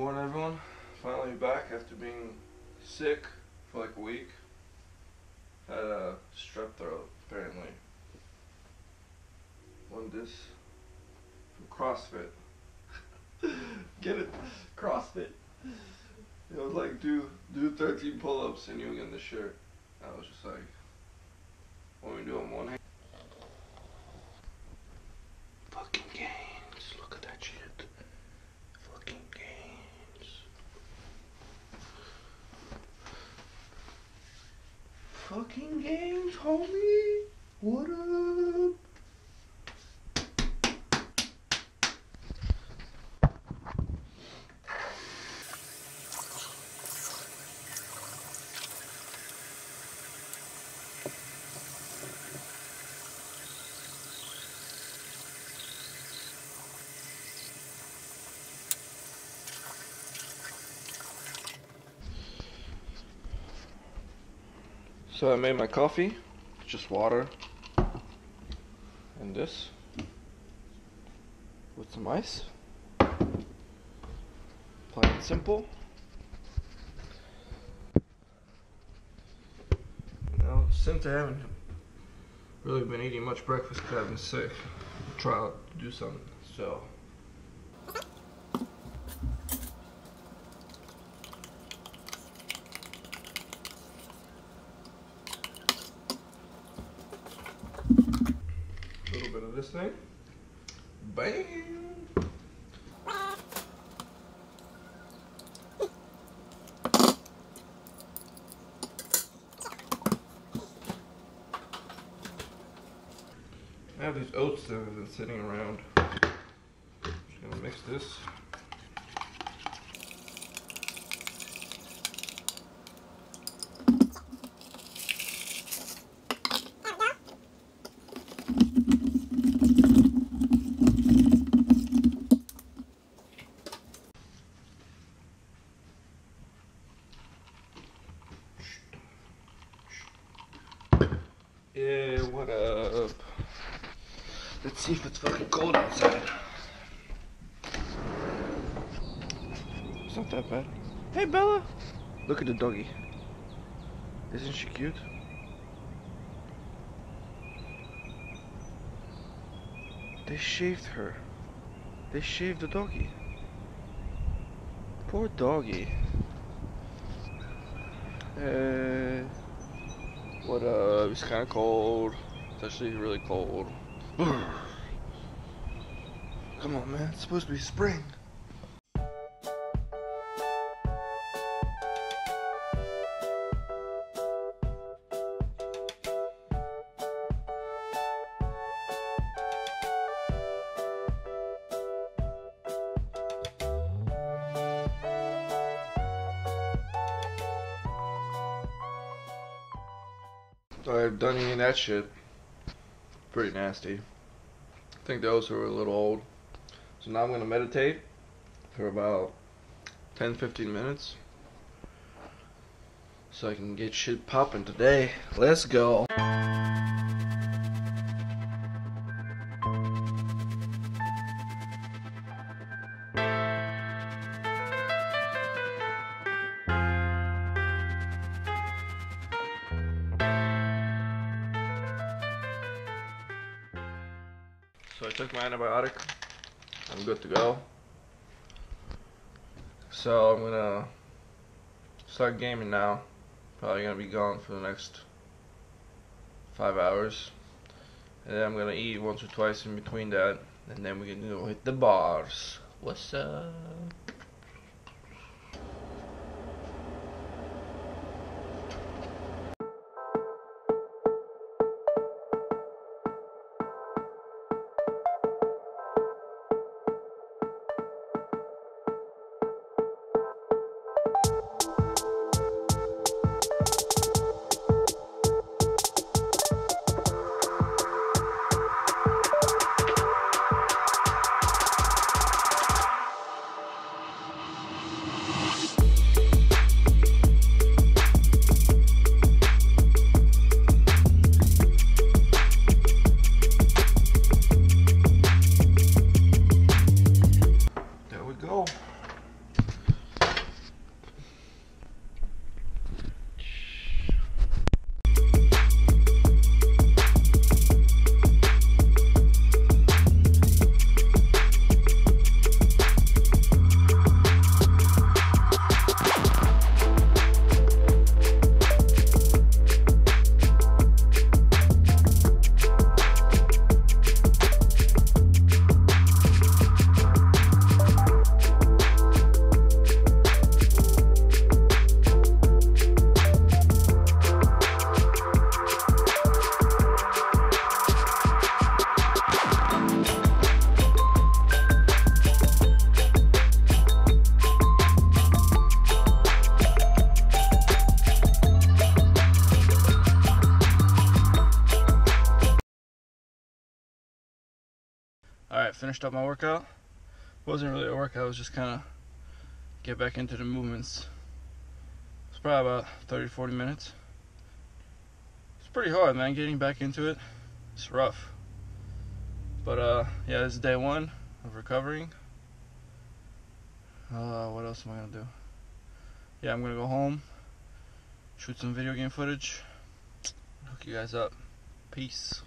morning, everyone. Finally back after being sick for like a week. Had a strep throat, apparently. Won this from CrossFit. get it? CrossFit. It was like do do 13 pull-ups and you'll get the shirt. I was just like, what we do on one hand? Fucking gains. Look at that shit. Fucking gains. Fucking games, homie. What up? So I made my coffee, just water and this with some ice. Plain and simple. Now, since I haven't really been eating much breakfast because I've been sick, try out to do something. So. Of this thing. Bam! I have these oats that have been sitting around. Just gonna mix this. Yeah, what up? Let's see if it's fucking cold outside. It's not that bad. Hey Bella! Look at the doggy. Isn't she cute? They shaved her. They shaved the doggy. Poor doggy. Uh, what up? It's kind of cold. It's actually really cold. Come on, man. It's supposed to be spring. I've done eating that shit. Pretty nasty. I think those were a little old. So now I'm gonna meditate for about 10 15 minutes. So I can get shit popping today. Let's go. So I took my antibiotic. I'm good to go. So I'm gonna start gaming now. Probably gonna be gone for the next five hours. And then I'm gonna eat once or twice in between that. And then we're gonna go hit the bars. What's up? Finished up my workout. Wasn't really a workout, it was just kind of get back into the movements. It's probably about 30 40 minutes. It's pretty hard, man, getting back into it. It's rough. But uh, yeah, this is day one of recovering. Uh, what else am I gonna do? Yeah, I'm gonna go home, shoot some video game footage, hook you guys up. Peace.